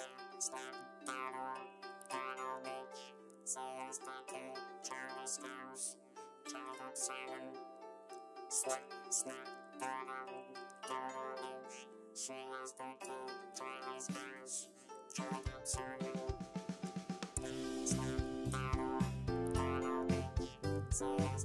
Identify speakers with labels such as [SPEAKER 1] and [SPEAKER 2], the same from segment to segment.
[SPEAKER 1] Stop! stand that old Connell Beach. Sailors tattoo, Charlie Scouse, Childhood Seven. Slip, snap, third album, Connell let's go to key, Charlie's house, Childhood Seven. Slap, that old Connell Beach. Sailors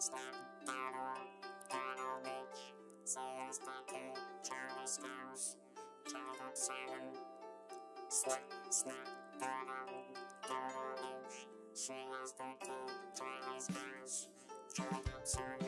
[SPEAKER 1] Stan, Darrow, Darrow Beach, Sailor Statue, Charlie's House, Childhood Salon, Snap, Snap, Darrow, Darrow Beach, Sheila's Dirty, Charlie's House, Childhood Salon.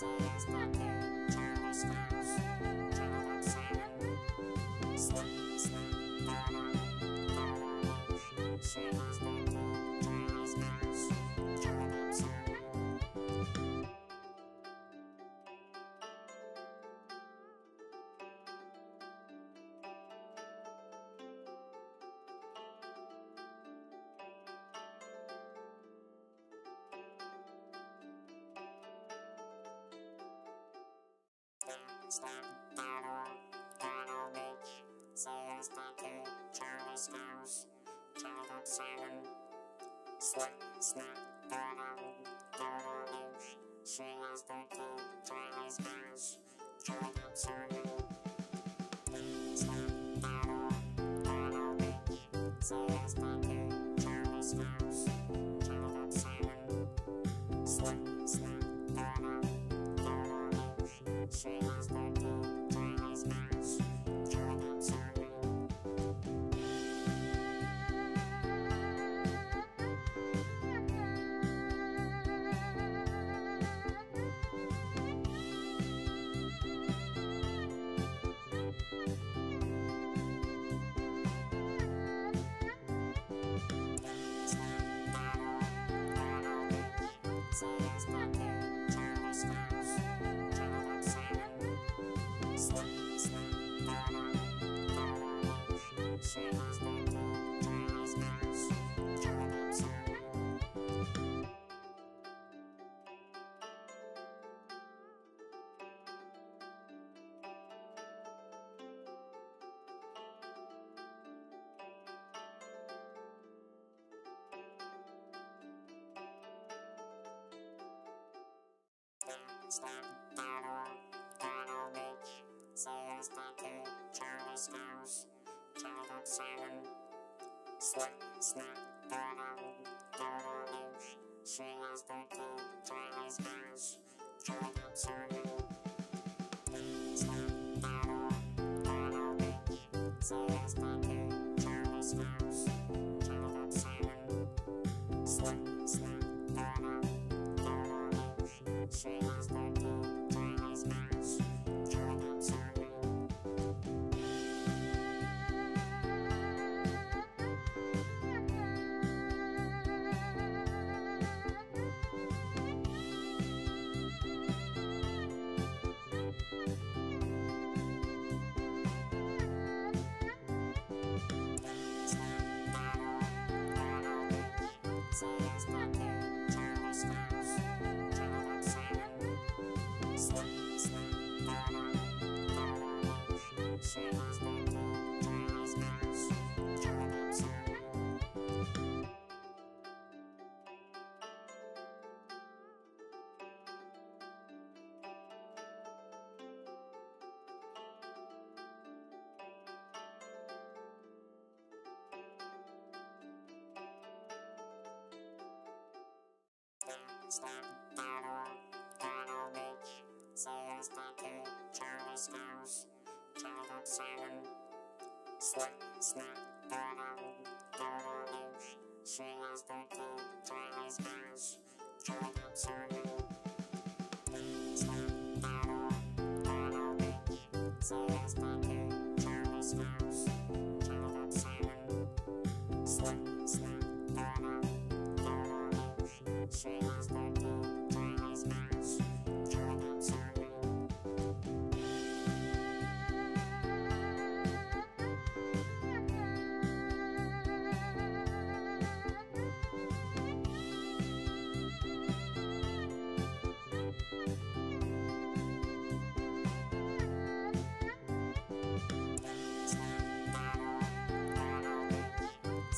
[SPEAKER 1] Please, please, Stan, Darrow, Colonel Beach, Sailor Statue, Charlie's House, Childhood 7, Slip, Snap, Darrow, Colonel Beach, Sheila's Birthday, Charlie's House, Childhood 7, Stan, Darrow, Colonel Beach, Sailor Statue, stop Battle, Battle Beach, Sailor's Tattoo, Charlie's House, Childhood 7, Slip, Snap, Dodo, Dodo Beach, Sheila's Birthday, Charlie's House, Childhood 7. Sailors Thunder, Snap, Dodo, Dodo Beach, Sailors Thunder, Charlie Scouse, Charlie Up Simon, Snap, Snap, Dodo, Dodo Beach, Sailors Thunder, Charlie Scouse, Charlie Up Simon. Snap, Dodo, Dodo Beach, Sailors Thunder,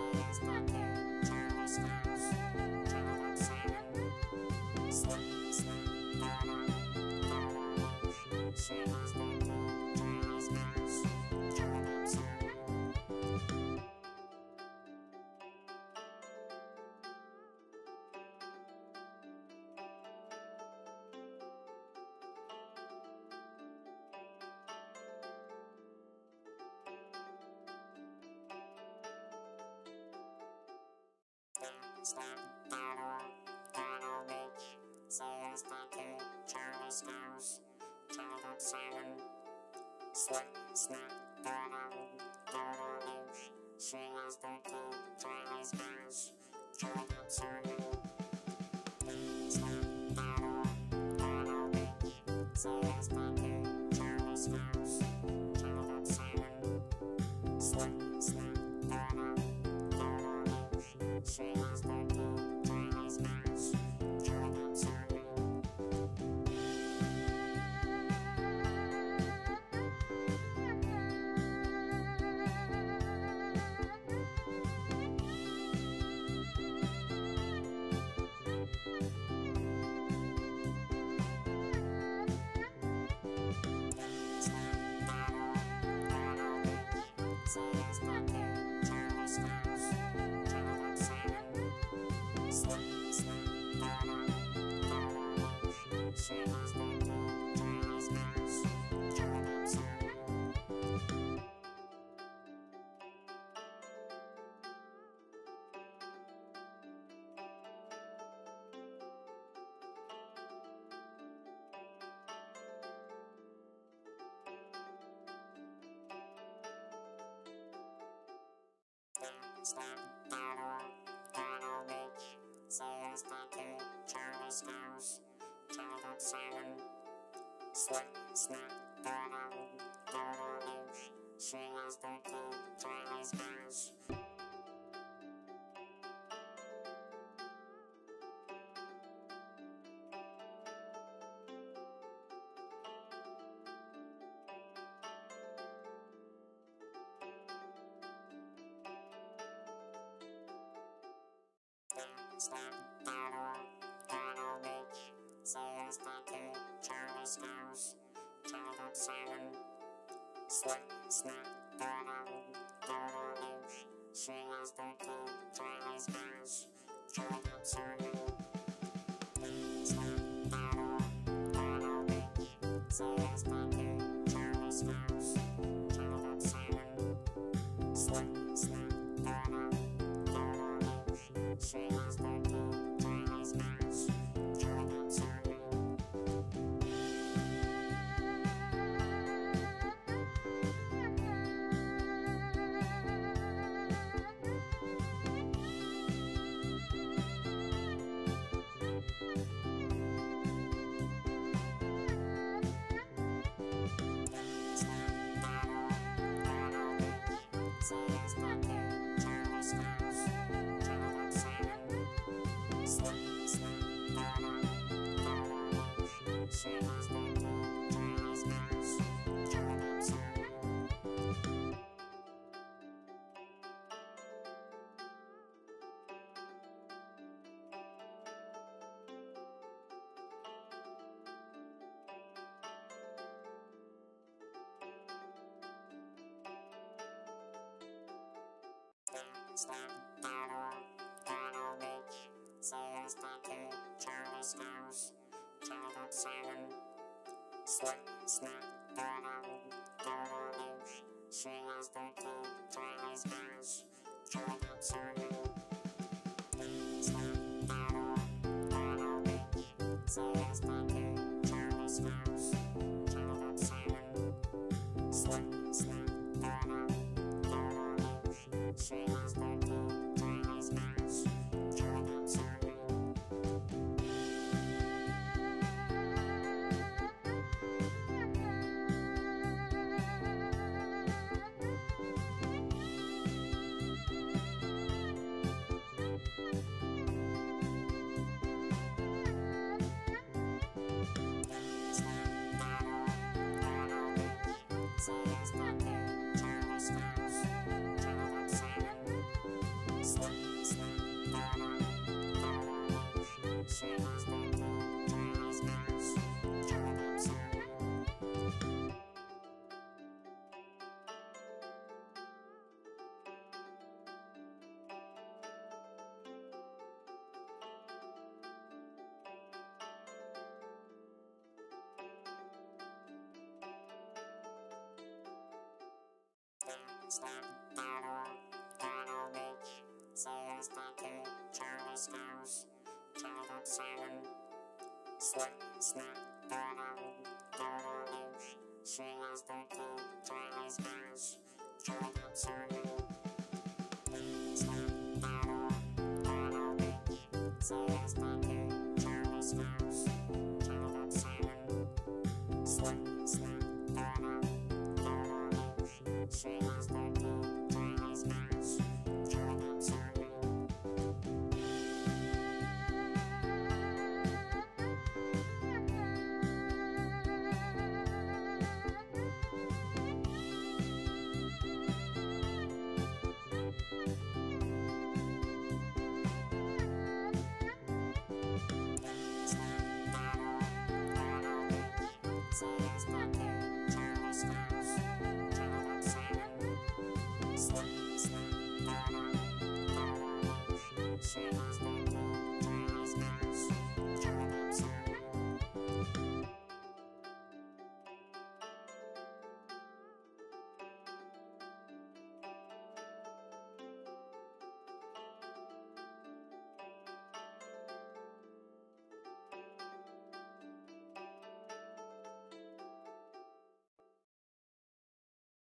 [SPEAKER 1] くだ。Snap, Dodo, Dodo Beach, Sailors Thunder, Charlie Scouse, Charlie Up Simon. Snap, Dodo, Dodo Beach, Sailors Thunder, Charlie Scouse, Charlie Up Simon. Snap, Dodo, Dodo Beach, Sailors Thunder, Charlie Scouse, see you next time. Snap, Dodo, Dodo Beach, Sailors Thunder, Charlie Scouse, Charlie Up Simon. Snap, Snap, Dodo, Dodo Beach, Sailors Thunder, Charlie Scouse. Snap, Dodo, Dodo Beach, Sailors Thunder, Charlie Scouse, Charlie Simon. Snap, Snap, Dodo, Dodo Beach, Sailors Thunder, Charlie Scouse, Charlie Up Simon. Snap, Dodo, Dodo Beach, Sailors Sailors Thunder, Charlie snap, battle, battle beach, serious tattoo, Charlie Scouse, child of seven, snap, snap, battle, battle beach, serious tattoo, Charlie Scouse, child of seven, snap, battle, battle beach, serious tattoo, Charlie Scouse, Next time. Snap, battle, battle beach, serious tattoo, Charlie Scouse, child of seven. Snap, snap, battle, battle beach, serious tattoo, Charlie Scouse, child of seven. Snap, serious tattoo, Shame.